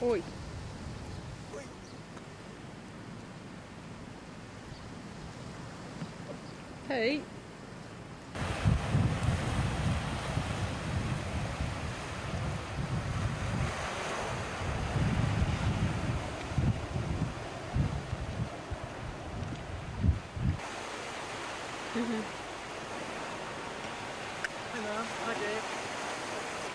Oi. Hey. Mm-hmm. Hello, Dave.